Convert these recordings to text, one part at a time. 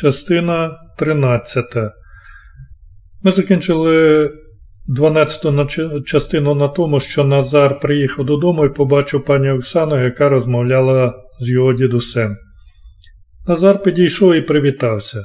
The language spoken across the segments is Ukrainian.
Частина 13. Ми закінчили 12 частину на тому, що Назар приїхав додому і побачив пані Оксану, яка розмовляла з його дідусем. Назар підійшов і привітався.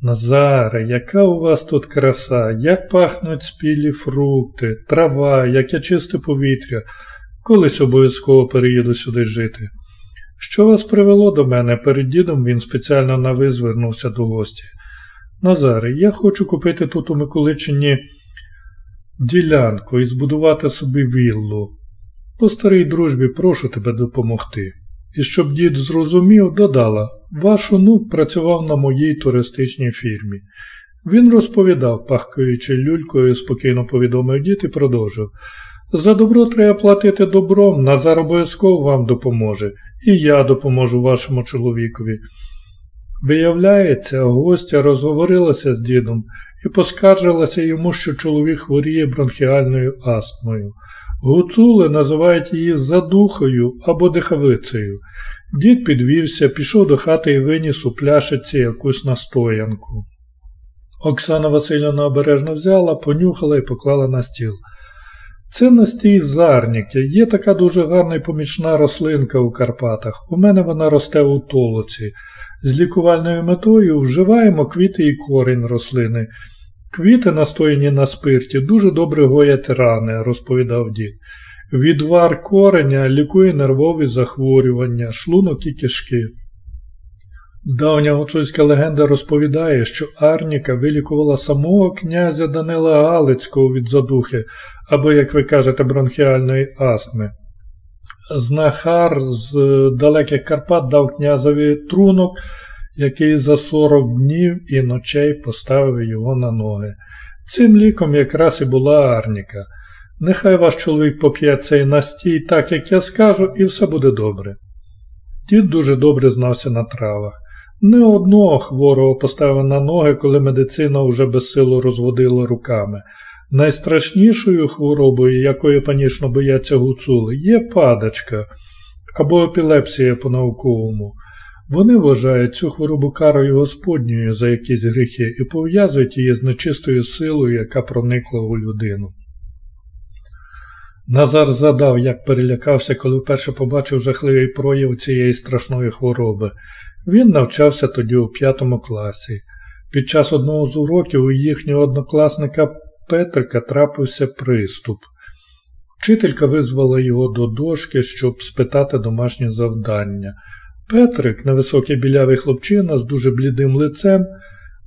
Назаре, яка у вас тут краса, як пахнуть спілі фрукти, трава, яке чисте повітря. Колись обов'язково переїду сюди жити. Що вас привело до мене? Перед дідом він спеціально на ви звернувся до гості. Назаре, я хочу купити тут у Миколичині ділянку і збудувати собі віллу. По старій дружбі прошу тебе допомогти. І щоб дід зрозумів, додала ваш онук працював на моїй туристичній фірмі. Він розповідав, пахкаючи люлькою, спокійно повідомив дід і продовжив. За добро треба платити добром, Назар обов'язково вам допоможе, і я допоможу вашому чоловікові. Виявляється, гостя розговорилася з дідом і поскаржилася йому, що чоловік хворіє бронхіальною астмою. Гуцули називають її задухою або дихавицею. Дід підвівся, пішов до хати і виніс у пляшиці якусь настоянку. Оксана Васильівна обережно взяла, понюхала і поклала на стіл. Це настій зарніки. Є така дуже гарна і помічна рослинка у Карпатах. У мене вона росте у толоці. З лікувальною метою вживаємо квіти і корінь рослини. Квіти, настояні на спирті, дуже добре гоять рани, розповідав дід. Відвар кореня лікує нервові захворювання, шлунок і кишки. Давня гуцульська легенда розповідає, що Арніка вилікувала самого князя Данила Галицького від задухи, або, як ви кажете, бронхіальної астми. Знахар з далеких Карпат дав князеві трунок, який за 40 днів і ночей поставив його на ноги. Цим ліком якраз і була Арніка. Нехай ваш чоловік поп'є цей настій, так як я скажу, і все буде добре. Дід дуже добре знався на травах. Не одного хворого поставив на ноги, коли медицина уже безсило розводила руками. Найстрашнішою хворобою, якої панічно бояться гуцули, є падачка або епілепсія по-науковому. Вони вважають цю хворобу карою Господньою за якісь гріхи і пов'язують її з нечистою силою, яка проникла у людину. Назар згадав, як перелякався, коли вперше побачив жахливий прояв цієї страшної хвороби. Він навчався тоді у п'ятому класі. Під час одного з уроків у їхнього однокласника Петрика трапився приступ. Вчителька визвала його до дошки, щоб спитати домашнє завдання. Петрик, невисокий білявий хлопчина з дуже блідим лицем,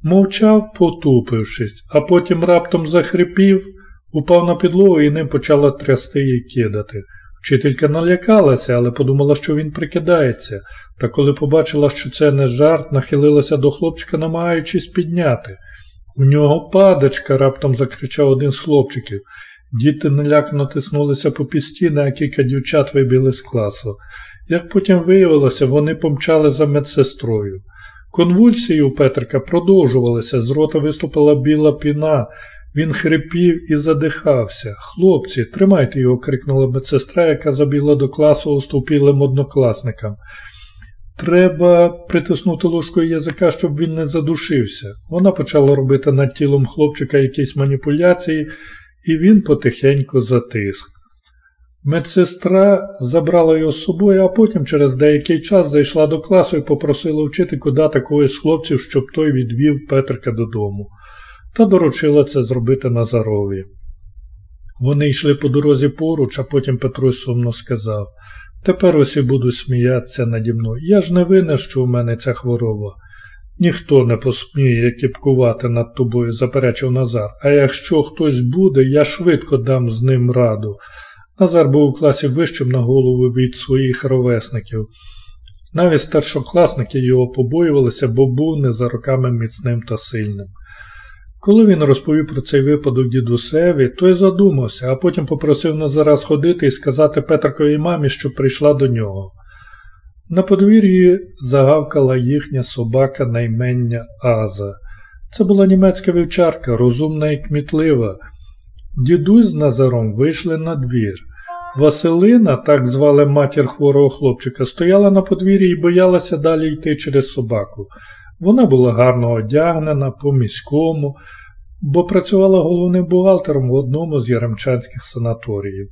мовчав, потупившись, а потім раптом захрипів, упав на підлогу і ним почала трясти і кидати. Вчителька налякалася, але подумала, що він прикидається, та коли побачила, що це не жарт, нахилилася до хлопчика, намагаючись підняти. У нього падачка, раптом закричав один з хлопчиків. Діти налякано тиснулися по пістіни, а кілька дівчат вибіли з класу. Як потім виявилося, вони помчали за медсестрою. Конвульсії у Петрика продовжувалися, з рота виступила біла піна, він хрипів і задихався. Хлопці, тримайте його, крикнула медсестра, яка забігла до класу остовпілим однокласникам. Треба притиснути ложкою язика, щоб він не задушився. Вона почала робити над тілом хлопчика якісь маніпуляції, і він потихеньку затиск. Медсестра забрала його з собою, а потім через деякий час зайшла до класу і попросила вчительку дати когось з хлопців, щоб той відвів Петрика додому, та доручила це зробити Назарові. Вони йшли по дорозі поруч, а потім Петрусь сумно сказав Тепер усі будуть сміятися наді мною. Я ж не винен, що у мене ця хвороба. Ніхто не посміє кіпкувати над тобою, заперечив Назар, а якщо хтось буде, я швидко дам з ним раду. Назар був у класі вищим на голову від своїх ровесників. Навіть старшокласники його побоювалися, бо був не за роками міцним та сильним. Коли він розповів про цей випадок дідусеві, той задумався, а потім попросив Назара сходити і сказати Петраковій мамі, що прийшла до нього. На подвір'ї загавкала їхня собака наймення Аза. Це була німецька вівчарка, розумна і кмітлива. Дідусь з Назаром вийшли на двір. Василина, так звали матір хворого хлопчика, стояла на подвір'ї і боялася далі йти через собаку. Вона була гарно одягнена, по міському, бо працювала головним бухгалтером в одному з яремчанських санаторіїв.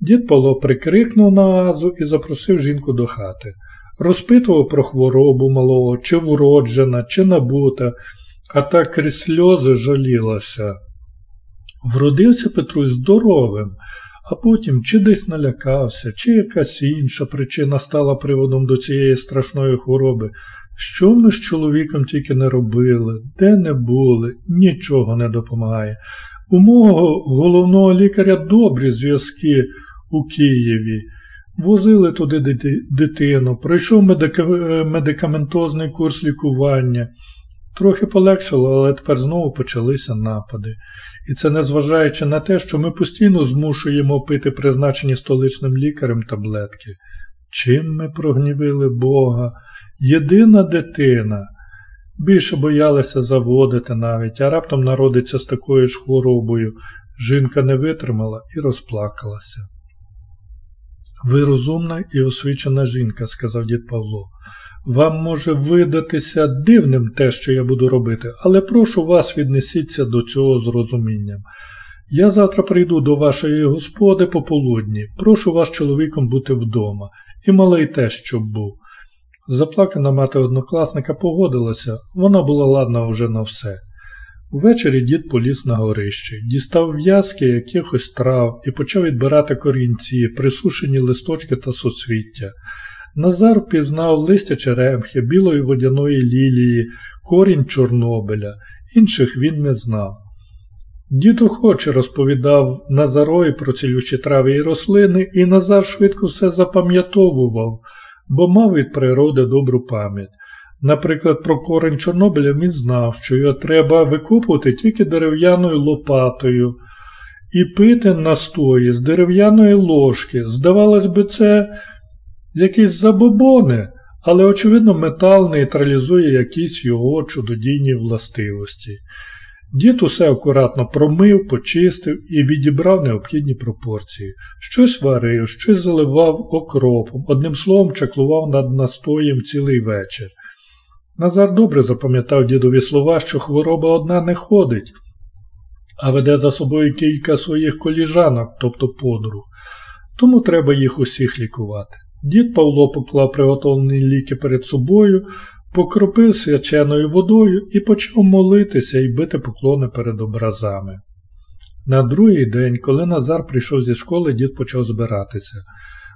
Дід Павло прикрикнув на Азу і запросив жінку до хати. Розпитував про хворобу малого, чи вроджена, чи набута, а так крізь сльози жалілася. Вродився Петрусь здоровим, а потім чи десь налякався, чи якась інша причина стала приводом до цієї страшної хвороби. Що ми з чоловіком тільки не робили, де не були, нічого не допомагає. У мого головного лікаря добрі зв'язки у Києві. Возили туди дитину, пройшов медикаментозний курс лікування. Трохи полегшало, але тепер знову почалися напади. І це незважаючи на те, що ми постійно змушуємо пити призначені столичним лікарем таблетки. Чим ми прогнівили Бога? Єдина дитина. Більше боялися заводити навіть, а раптом народиться з такою ж хворобою. Жінка не витримала і розплакалася. Ви розумна і освічена жінка, сказав дід Павло. Вам може видатися дивним те, що я буду робити, але прошу вас віднесіться до цього з розумінням. Я завтра прийду до вашої господи пополудні, прошу вас чоловіком бути вдома, і малий теж щоб був. Заплакана мати однокласника погодилася, вона була ладна уже на все. Увечері дід поліз на горище, дістав в'язки якихось трав і почав відбирати корінці, присушені листочки та соцвіття. Назар впізнав листя черемхи, білої водяної лілії, корінь Чорнобиля, інших він не знав. Дід охоче розповідав Назарові про цілющі трави і рослини, і Назар швидко все запам'ятовував, бо мав від природи добру пам'ять. Наприклад, про корень Чорнобиля він знав, що його треба викопувати тільки дерев'яною лопатою і пити настої з дерев'яної ложки. Здавалось би, це якісь забобони, але, очевидно, метал нейтралізує якісь його чудодійні властивості. Дід усе акуратно промив, почистив і відібрав необхідні пропорції. Щось варив, щось заливав окропом, одним словом, чаклував над настоєм цілий вечір. Назар добре запам'ятав дідові слова, що хвороба одна не ходить, а веде за собою кілька своїх коліжанок, тобто подруг. Тому треба їх усіх лікувати. Дід Павло поклав приготовлені ліки перед собою, покропив свяченою водою і почав молитися і бити поклони перед образами. На другий день, коли Назар прийшов зі школи, дід почав збиратися.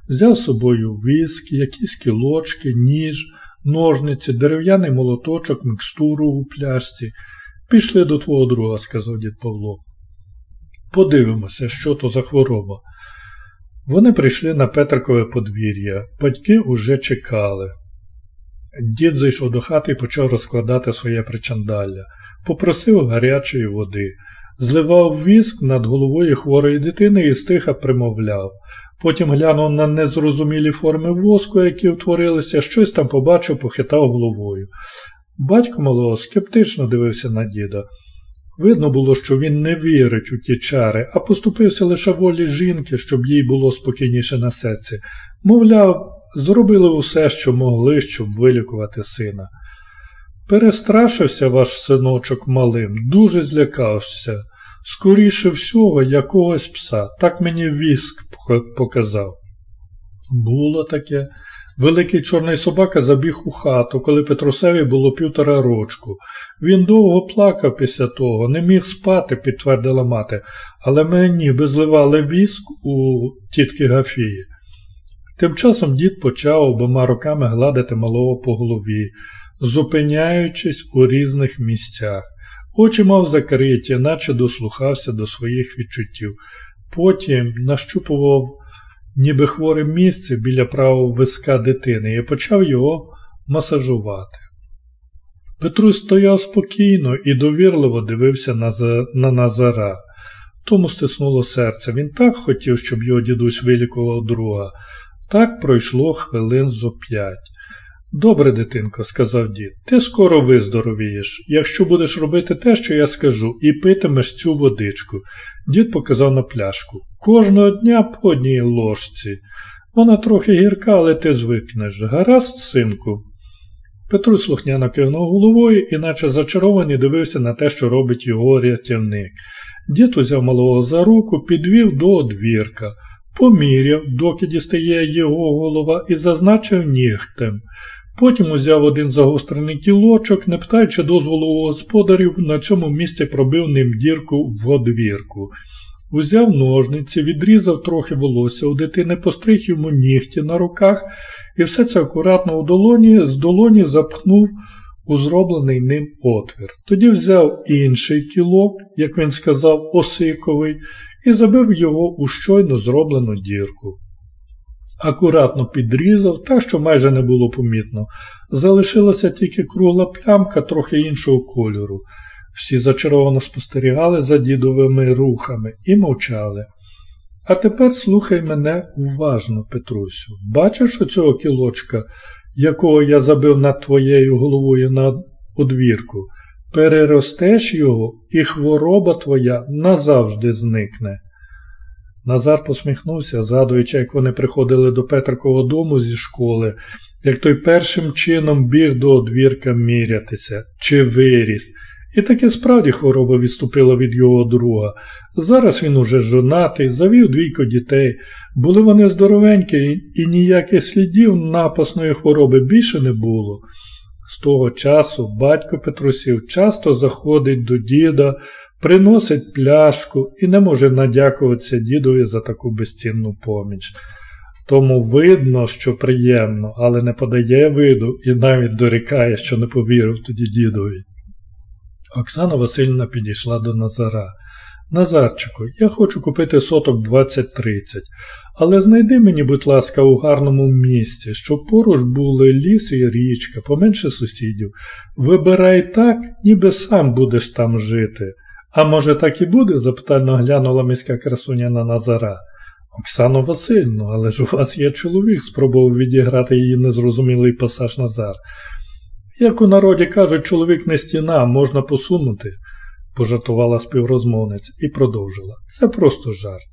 Взяв з собою віск, якісь кілочки, ніж, ножниці, дерев'яний молоточок, мікстуру у пляшці. Пішли до твого друга, сказав дід Павло. Подивимося, що то за хвороба. Вони прийшли на Петрикове подвір'я, батьки уже чекали. Дід зайшов до хати і почав розкладати своє причандалля, попросив гарячої води, зливав віск над головою хворої дитини і стиха примовляв. Потім глянув на незрозумілі форми воску, які утворилися, щось там побачив, похитав головою. Батько малого скептично дивився на діда. Видно було, що він не вірить у ті чари, а поступився лише волі жінки, щоб їй було спокійніше на серці. Мовляв, зробили усе, що могли, щоб вилікувати сина. Перестрашився ваш синочок малим, дуже злякався. Скоріше всього, якогось пса, так мені віск показав. Було таке. Великий чорний собака забіг у хату, коли Петрусеві було півтора рочку. Він довго плакав після того, не міг спати, підтвердила мати, але мені би зливали віск у тітки Гафії. Тим часом дід почав обома руками гладити малого по голові, зупиняючись у різних місцях. Очі мав закриті, наче дослухався до своїх відчуттів. Потім нащупував ніби хворе місце біля правого виска дитини і почав його масажувати. Петрусь стояв спокійно і довірливо дивився на, на Назара. Тому стиснуло серце. Він так хотів, щоб його дідусь вилікував друга. Так пройшло хвилин зо п'ять. Добре, дитинко, сказав дід, ти скоро виздоровієш, якщо будеш робити те, що я скажу, і питимеш цю водичку. Дід показав на пляшку. Кожного дня по одній ложці. Вона трохи гірка, але ти звикнеш. Гаразд, синку. Петрусь слухняно кивнув головою, іначе зачарований дивився на те, що робить його рятівник. Дід узяв малого за руку, підвів до одвірка, поміряв, доки дістає його голова, і зазначив нігтем. Потім узяв один загострений кілочок, не питаючи дозволу у господарів, на цьому місці пробив ним дірку в одвірку. Узяв ножниці, відрізав трохи волосся у дитини, постриг йому нігті на руках і все це акуратно у долоні, з долоні запхнув у зроблений ним отвір. Тоді взяв інший кілок, як він сказав, осиковий, і забив його у щойно зроблену дірку. Акуратно підрізав, так що майже не було помітно. Залишилася тільки кругла плямка трохи іншого кольору. Всі зачаровано спостерігали за дідовими рухами і мовчали. А тепер слухай мене уважно, Петрусю. Бачиш оцього кілочка, якого я забив над твоєю головою на одвірку? Переростеш його, і хвороба твоя назавжди зникне. Назар посміхнувся, згадуючи, як вони приходили до Петрикового дому зі школи, як той першим чином біг до одвірка мірятися, чи виріс. І таки справді хвороба відступила від його друга. Зараз він уже жонатий, завів двійко дітей. Були вони здоровенькі, і ніяких слідів напасної хвороби більше не було. З того часу батько Петрусів часто заходить до діда, приносить пляшку і не може надякуватися дідові за таку безцінну поміч. Тому видно, що приємно, але не подає виду і навіть дорікає, що не повірив тоді дідові. Оксана Васильівна підійшла до Назара. Назарчику, я хочу купити соток 20-30, але знайди мені, будь ласка, у гарному місці, щоб поруч були ліс і річка, поменше сусідів. Вибирай так, ніби сам будеш там жити. А може, так і буде? запитально глянула міська красуня на Назара. Оксано Васильівну, але ж у вас є чоловік, спробував відіграти її незрозумілий пасаж Назар. Як у народі кажуть, чоловік не стіна, можна посунути, пожартувала співрозмовниця і продовжила. Це просто жарт.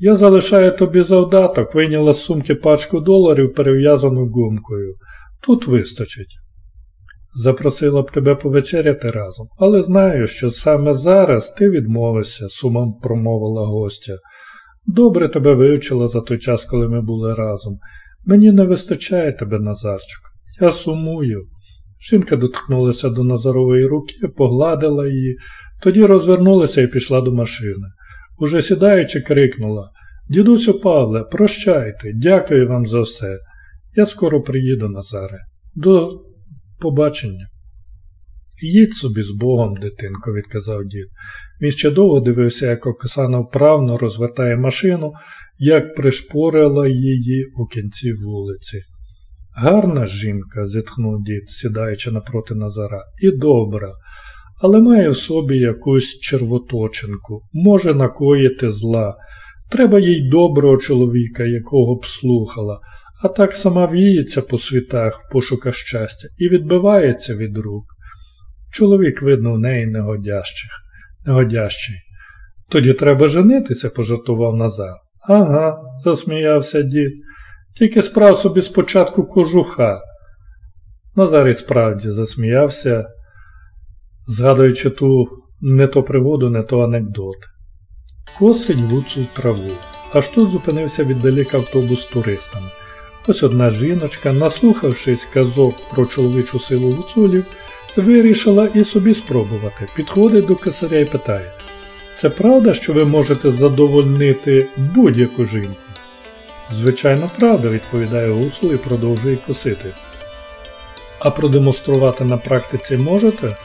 Я залишаю тобі завдаток, вийняла з сумки пачку доларів, перев'язану гумкою. Тут вистачить. Запросила б тебе повечеряти разом, але знаю, що саме зараз ти відмовишся, сумом промовила гостя. Добре тебе вивчила за той час, коли ми були разом. Мені не вистачає тебе, Назарчик. Я сумую. Жінка доткнулася до Назарової руки, погладила її, тоді розвернулася і пішла до машини. Уже сідаючи, крикнула Дідусю Павле, прощайте, дякую вам за все. Я скоро приїду, Назаре. До побачення. Їдь собі з Богом, дитинко, відказав дід. Він ще довго дивився, як Оксана вправно розвертає машину, як пришпорила її у кінці вулиці. Гарна жінка, зітхнув дід, сідаючи напроти Назара, і добра, але має в собі якусь червоточинку, може накоїти зла. Треба їй доброго чоловіка, якого б слухала, а так сама віється по світах в пошуках щастя і відбивається від рук. Чоловік, видно, в неї негодящих, негодящий. Тоді треба женитися, пожартував Назар. Ага, засміявся дід. Тільки справ собі спочатку кожуха. Назар і справді засміявся, згадуючи ту не то пригоду, не то анекдот. Косить гуцул траву. Аж тут зупинився віддалік автобус з туристами. Ось одна жіночка, наслухавшись казок про чоловічу силу гуцулів, вирішила і собі спробувати. Підходить до косаря і питає: Це правда, що ви можете задовольнити будь-яку жінку? Звичайно, правда, відповідає гуцул і продовжує косити. А продемонструвати на практиці можете?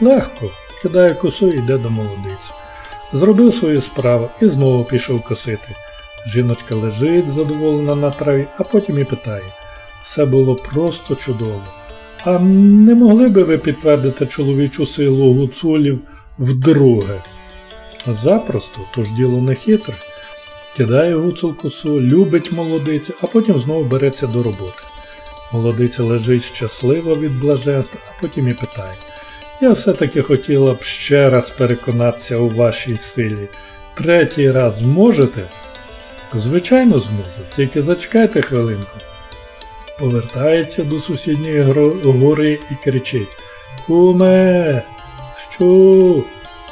Легко, кидає косу і йде до молодиць. Зробив свою справу і знову пішов косити. Жіночка лежить задоволена на траві, а потім і питає. Все було просто чудово. А не могли би ви підтвердити чоловічу силу гуцулів вдруге? Запросто, тож діло не хитре. Кидає гуцул косу, любить молодиця, а потім знову береться до роботи. Молодиця лежить щаслива від блаженства, а потім і питає Я все-таки хотіла б ще раз переконатися у вашій силі. Третій раз зможете? Звичайно, зможу, тільки зачекайте хвилинку. повертається до сусідньої гори і кричить Куме, що?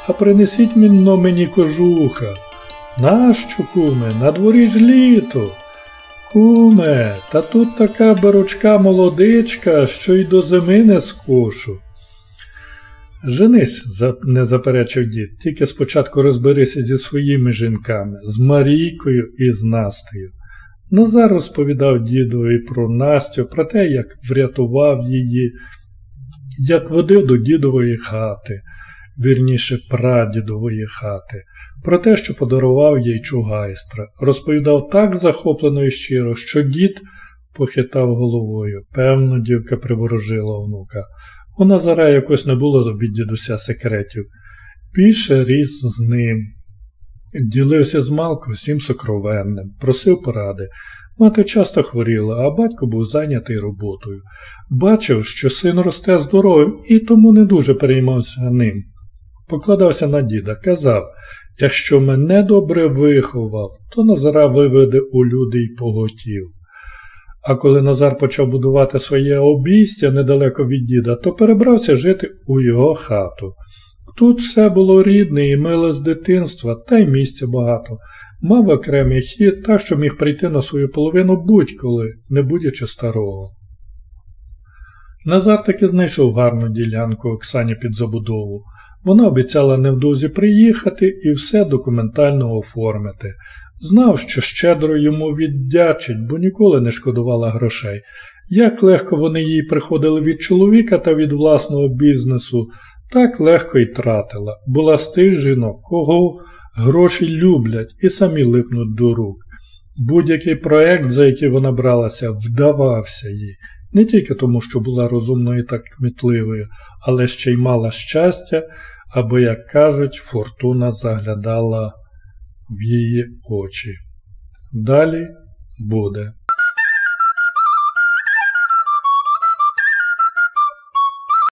А принесіть мені кожуха. Нащо, куме? На дворі ж літо. Куме, та тут така беручка молодичка, що й до зими не скошу. Женись, не заперечив дід, тільки спочатку розберися зі своїми жінками, з Марійкою і з Настею. Назар розповідав дідові про Настю, про те, як врятував її, як водив до дідової хати, вірніше прадідової хати, про те, що подарував їй чугайстра, розповідав так захоплено і щиро, що дід похитав головою. Певно, дівка приворожила онука. У Назара якось не було від дідуся секретів. Більше ріс з ним. Ділився з Малко всім сокровенним, просив поради. Мати часто хворіла, а батько був зайнятий роботою. Бачив, що син росте здоровим і тому не дуже переймався ним. Покладався на діда, казав якщо мене добре виховав, то Назара виведе у люди й поготів. А коли Назар почав будувати своє обійстя недалеко від діда, то перебрався жити у його хату. Тут все було рідне і миле з дитинства, та й місця багато. Мав окремий хід, так що міг прийти на свою половину будь-коли, не будячи старого. Назар таки знайшов гарну ділянку Оксані під забудову. Вона обіцяла невдовзі приїхати і все документально оформити. Знав, що щедро йому віддячить, бо ніколи не шкодувала грошей. Як легко вони їй приходили від чоловіка та від власного бізнесу, так легко й тратила. Була з тих жінок, кого гроші люблять і самі липнуть до рук. Будь-який проект, за який вона бралася, вдавався їй. Не тільки тому, що була розумною та кмітливою, але ще й мала щастя, або, як кажуть, фортуна заглядала в її очі. Далі буде.